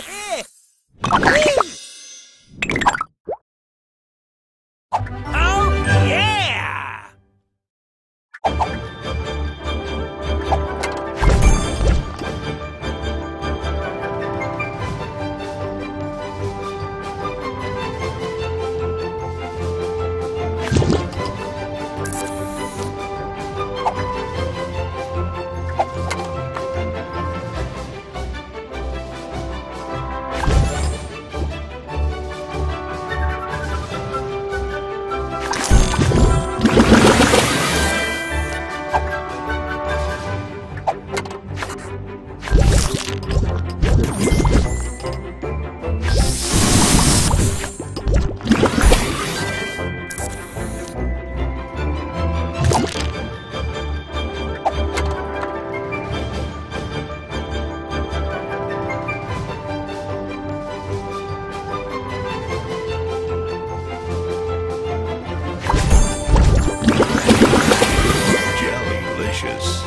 ¡Jeje! Jellylicious.